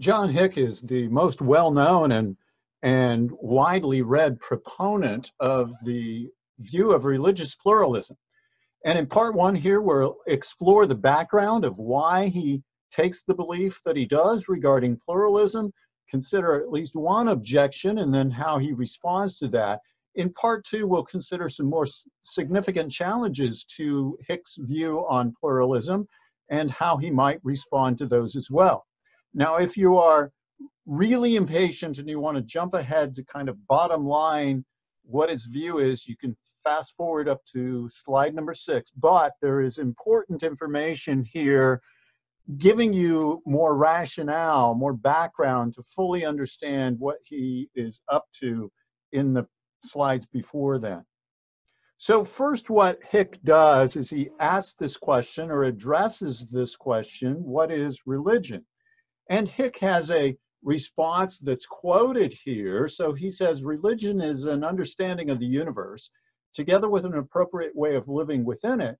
John Hick is the most well-known and and widely read proponent of the view of religious pluralism. And in part one here, we'll explore the background of why he takes the belief that he does regarding pluralism, consider at least one objection, and then how he responds to that. In part two, we'll consider some more significant challenges to Hick's view on pluralism and how he might respond to those as well. Now, if you are really impatient and you want to jump ahead to kind of bottom line what its view is, you can fast forward up to slide number six. But there is important information here giving you more rationale, more background to fully understand what he is up to in the slides before that. So first what Hick does is he asks this question or addresses this question, what is religion? And Hick has a response that's quoted here. So he says, religion is an understanding of the universe together with an appropriate way of living within it,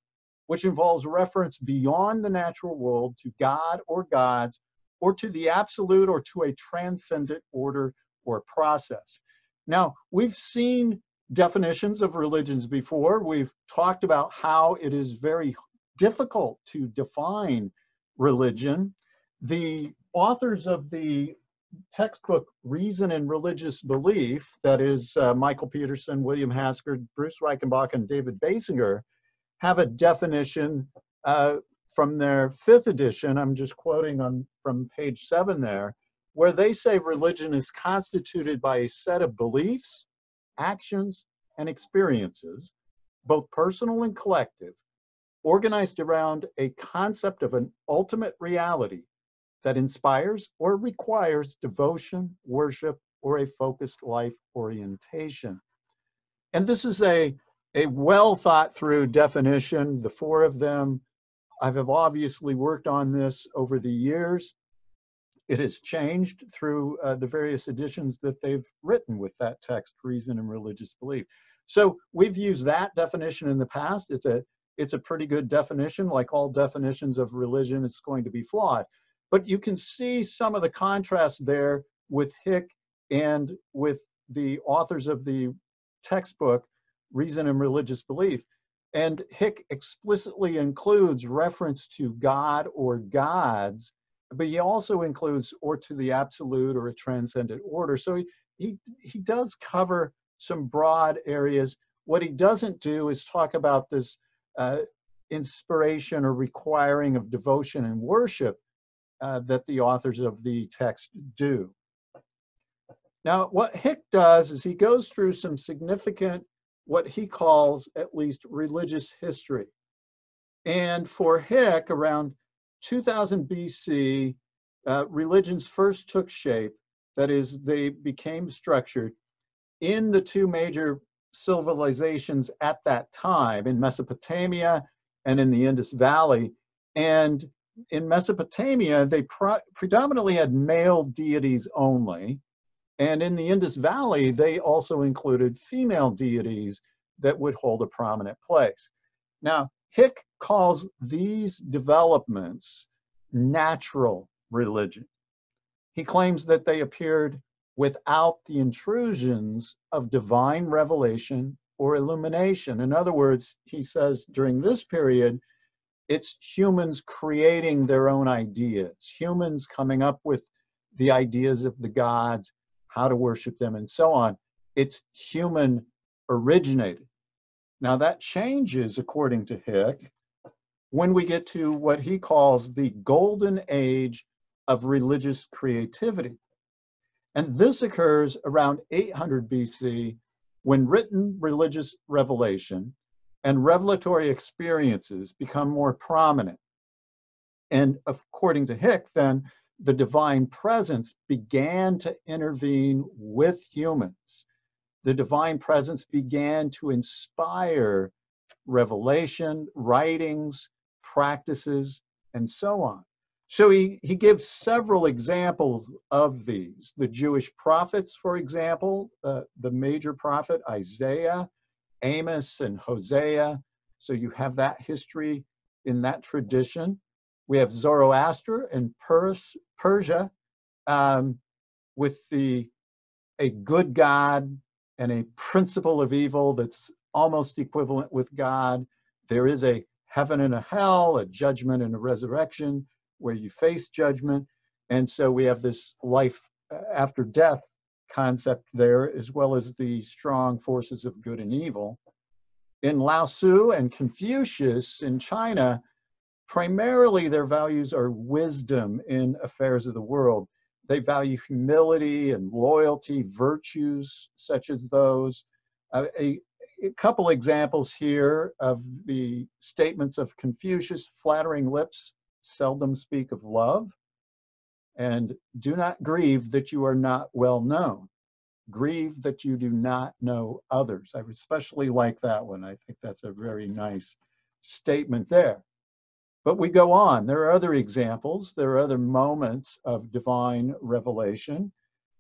which involves reference beyond the natural world to God or gods, or to the absolute or to a transcendent order or process. Now, we've seen definitions of religions before. We've talked about how it is very difficult to define religion. The authors of the textbook Reason and Religious Belief, that is uh, Michael Peterson, William Hasker, Bruce Reichenbach, and David Basinger, have a definition uh, from their fifth edition. I'm just quoting on from page seven there, where they say religion is constituted by a set of beliefs, actions, and experiences, both personal and collective, organized around a concept of an ultimate reality that inspires or requires devotion, worship, or a focused life orientation. And this is a, a well thought through definition. The four of them, I have obviously worked on this over the years. It has changed through uh, the various editions that they've written with that text, reason and religious belief. So we've used that definition in the past. It's a it's a pretty good definition. Like all definitions of religion, it's going to be flawed. But you can see some of the contrast there with Hick and with the authors of the textbook, Reason and Religious Belief. And Hick explicitly includes reference to God or gods, but he also includes or to the absolute or a transcendent order. So he, he, he does cover some broad areas. What he doesn't do is talk about this uh, inspiration or requiring of devotion and worship uh, that the authors of the text do. Now, what Hick does is he goes through some significant, what he calls at least religious history. And for Hick, around 2000 BC, uh, religions first took shape. That is, they became structured in the two major civilizations at that time, in Mesopotamia and in the Indus Valley. And in Mesopotamia, they predominantly had male deities only. And in the Indus Valley, they also included female deities that would hold a prominent place. Now, Hick calls these developments natural religion. He claims that they appeared without the intrusions of divine revelation or illumination. In other words, he says during this period, it's humans creating their own ideas, humans coming up with the ideas of the gods, how to worship them, and so on. It's human originated. Now, that changes, according to Hick, when we get to what he calls the golden age of religious creativity. And this occurs around 800 BC when written religious revelation and revelatory experiences become more prominent. And according to Hick, then the divine presence began to intervene with humans. The divine presence began to inspire revelation, writings, practices, and so on. So he, he gives several examples of these. The Jewish prophets, for example, uh, the major prophet Isaiah, Amos and Hosea. So you have that history in that tradition. We have Zoroaster and Persia, um, with the a good God and a principle of evil that's almost equivalent with God. There is a heaven and a hell, a judgment and a resurrection where you face judgment. And so we have this life uh, after death concept there, as well as the strong forces of good and evil. In Lao Tzu and Confucius in China, primarily their values are wisdom in affairs of the world. They value humility and loyalty, virtues such as those. Uh, a, a couple examples here of the statements of Confucius flattering lips seldom speak of love, and do not grieve that you are not well known. Grieve that you do not know others. I especially like that one. I think that's a very nice statement there. But we go on. There are other examples. There are other moments of divine revelation.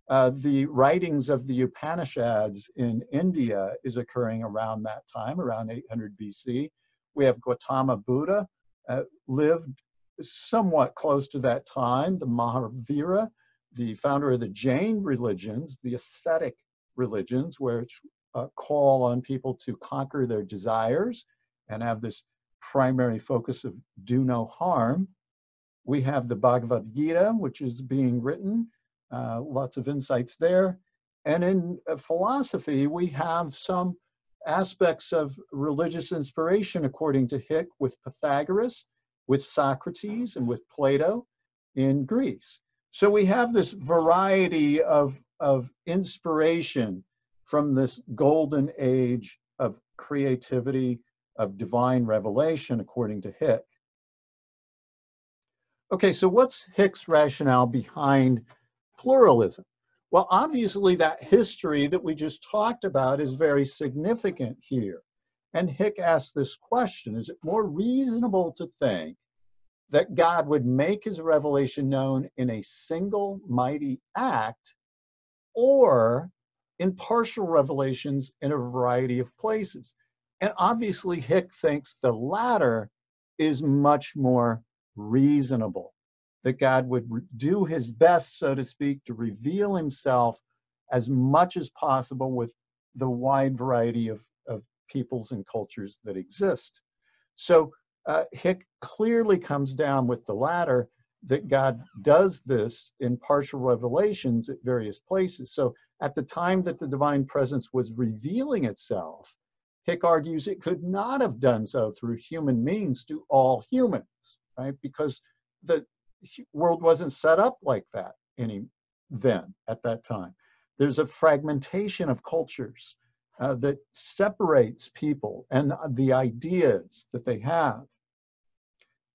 Uh, the writings of the Upanishads in India is occurring around that time, around 800 BC. We have Gautama Buddha, uh, lived somewhat close to that time. The Mahavira, the founder of the Jain religions, the ascetic religions, which uh, call on people to conquer their desires and have this primary focus of do no harm. We have the Bhagavad Gita, which is being written, uh, lots of insights there. And in uh, philosophy, we have some aspects of religious inspiration, according to Hick, with Pythagoras, with Socrates, and with Plato in Greece. So we have this variety of, of inspiration from this golden age of creativity of divine revelation, according to Hick. Okay, so what's Hick's rationale behind pluralism? Well, obviously, that history that we just talked about is very significant here. And Hick asked this question Is it more reasonable to think that God would make his revelation known in a single mighty act or in partial revelations in a variety of places? And obviously, Hick thinks the latter is much more reasonable, that God would do his best, so to speak, to reveal himself as much as possible with the wide variety of, of peoples and cultures that exist. So uh, Hick clearly comes down with the latter that God does this in partial revelations at various places. So at the time that the divine presence was revealing itself, Hick argues it could not have done so through human means to all humans, right? Because the world wasn't set up like that any then at that time. There's a fragmentation of cultures uh, that separates people and the ideas that they have.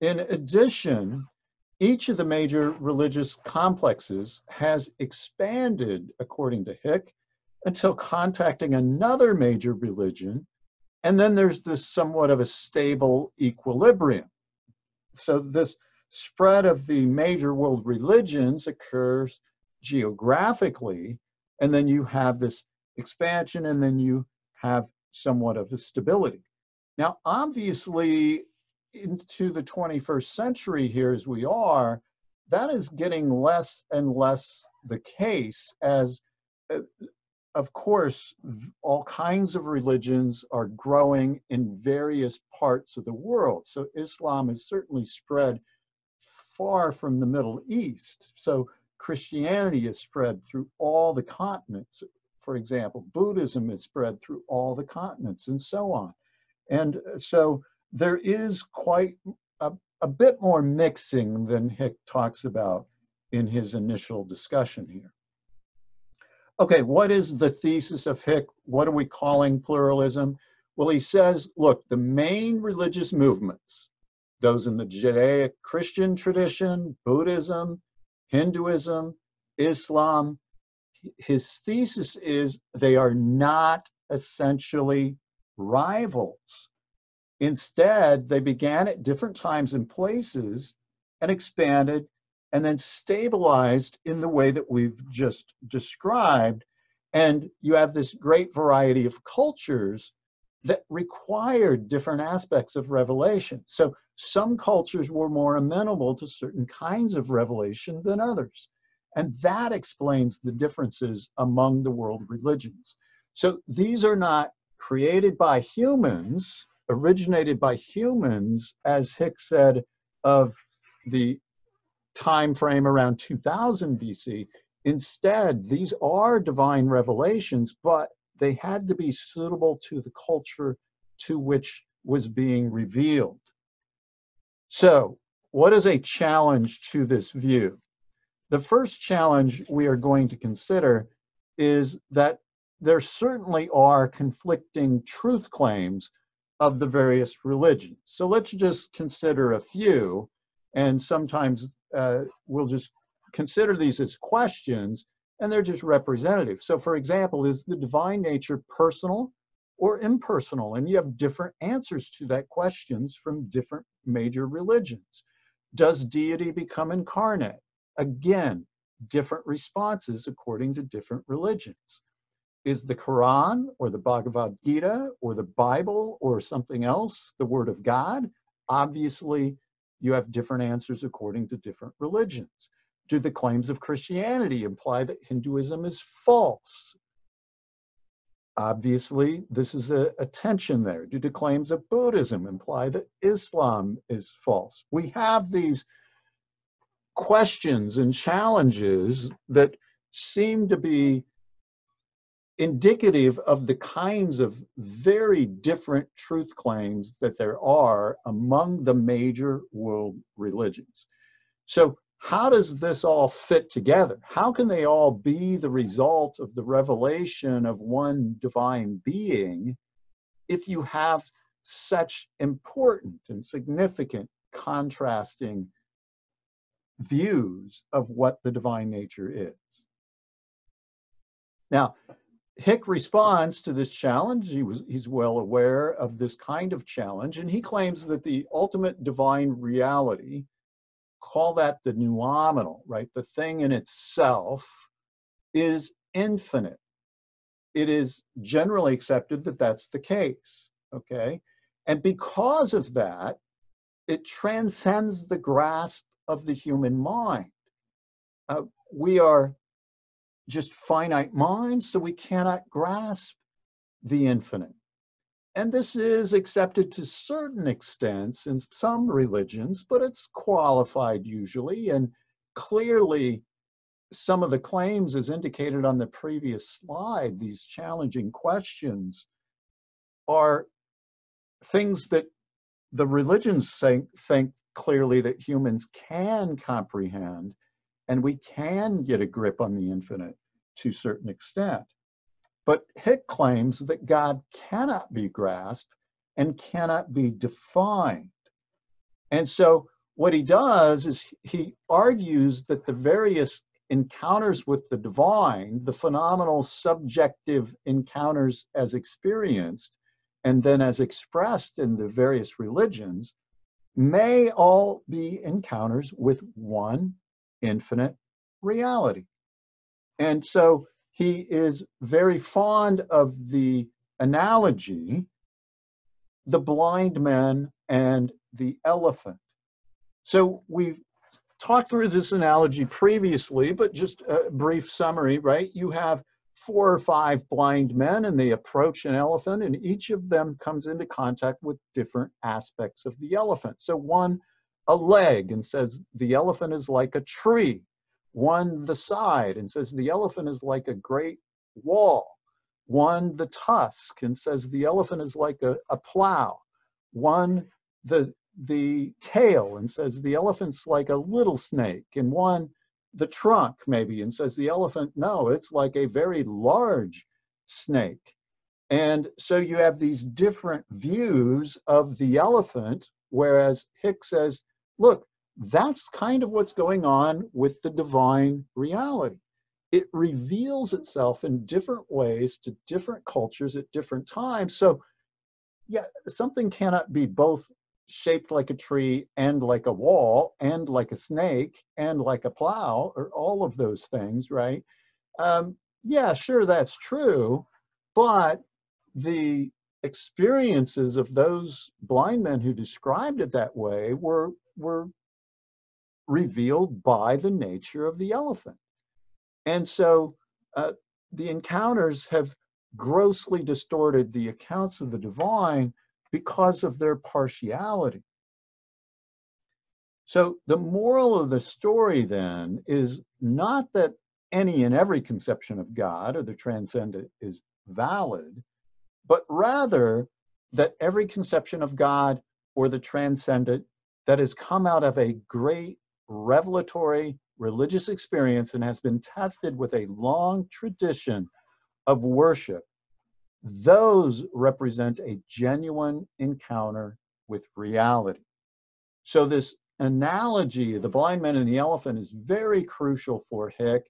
In addition, each of the major religious complexes has expanded, according to Hick, until contacting another major religion and then there's this somewhat of a stable equilibrium. So this spread of the major world religions occurs geographically, and then you have this expansion, and then you have somewhat of a stability. Now, obviously, into the 21st century here as we are, that is getting less and less the case as uh, of course, all kinds of religions are growing in various parts of the world. So Islam is certainly spread far from the Middle East. So Christianity is spread through all the continents. For example, Buddhism is spread through all the continents and so on. And so there is quite a, a bit more mixing than Hick talks about in his initial discussion here okay, what is the thesis of Hick? What are we calling pluralism? Well, he says, look, the main religious movements, those in the Judaic Christian tradition, Buddhism, Hinduism, Islam, his thesis is they are not essentially rivals. Instead, they began at different times and places and expanded and then stabilized in the way that we've just described. And you have this great variety of cultures that required different aspects of revelation. So some cultures were more amenable to certain kinds of revelation than others. And that explains the differences among the world religions. So these are not created by humans, originated by humans, as Hicks said, of the time frame around 2000 BC. Instead, these are divine revelations, but they had to be suitable to the culture to which was being revealed. So, what is a challenge to this view? The first challenge we are going to consider is that there certainly are conflicting truth claims of the various religions. So let's just consider a few, and sometimes uh, we'll just consider these as questions, and they're just representative. So, for example, is the divine nature personal or impersonal? And you have different answers to that questions from different major religions. Does deity become incarnate? Again, different responses according to different religions. Is the Quran or the Bhagavad Gita or the Bible or something else the Word of God? Obviously, you have different answers according to different religions. Do the claims of Christianity imply that Hinduism is false? Obviously, this is a, a, tension there. Do the claims of Buddhism imply that Islam is false? We have these questions and challenges that seem to be indicative of the kinds of very different truth claims that there are among the major world religions. So, how does this all fit together? How can they all be the result of the revelation of one divine being if you have such important and significant contrasting views of what the divine nature is? Now, Hick responds to this challenge. He was he's well aware of this kind of challenge, and he claims that the ultimate divine reality, call that the noumenal, right? The thing in itself is infinite. It is generally accepted that that's the case, okay? And because of that, it transcends the grasp of the human mind. Uh, we are just finite minds, so we cannot grasp the infinite. And this is accepted to certain extents in some religions, but it's qualified usually. And clearly, some of the claims, as indicated on the previous slide, these challenging questions, are things that the religions think, think clearly that humans can comprehend and we can get a grip on the infinite to a certain extent. But Hick claims that God cannot be grasped and cannot be defined. And so what he does is he argues that the various encounters with the divine, the phenomenal subjective encounters as experienced and then as expressed in the various religions, may all be encounters with one infinite reality. And so he is very fond of the analogy the blind man and the elephant. So we've talked through this analogy previously, but just a brief summary, right? You have four or five blind men and they approach an elephant and each of them comes into contact with different aspects of the elephant. So one, a leg and says the elephant is like a tree. One the side and says the elephant is like a great wall, one the tusk and says the elephant is like a, a plow, one the the tail and says the elephant's like a little snake, and one the trunk maybe and says the elephant no, it's like a very large snake. And so you have these different views of the elephant, whereas Hicks says, look, that's kind of what's going on with the divine reality. It reveals itself in different ways to different cultures at different times. So, yeah, something cannot be both shaped like a tree and like a wall and like a snake and like a plow or all of those things, right? Um, yeah, sure, that's true. But the experiences of those blind men who described it that way were were revealed by the nature of the elephant. And so uh, the encounters have grossly distorted the accounts of the divine because of their partiality. So the moral of the story then is not that any and every conception of God or the transcendent is valid, but rather that every conception of God or the transcendent that has come out of a great revelatory religious experience and has been tested with a long tradition of worship, those represent a genuine encounter with reality. So, this analogy, the blind man and the elephant, is very crucial for Hick.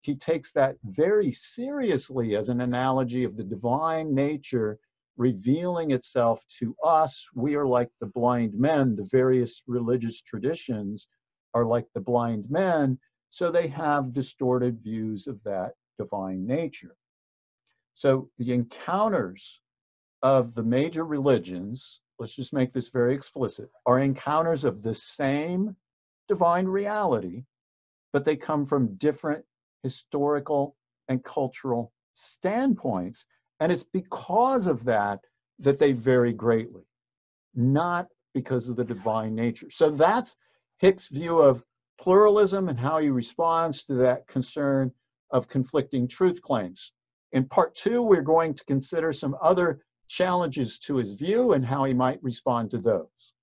He takes that very seriously as an analogy of the divine nature revealing itself to us. We are like the blind men, the various religious traditions are like the blind men, so they have distorted views of that divine nature. So the encounters of the major religions, let's just make this very explicit, are encounters of the same divine reality, but they come from different historical and cultural standpoints. And it's because of that that they vary greatly, not because of the divine nature. So that's Hick's view of pluralism and how he responds to that concern of conflicting truth claims. In part two, we're going to consider some other challenges to his view and how he might respond to those.